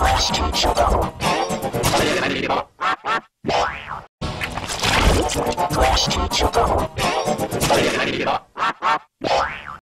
Last teacher, though. Flash to the home.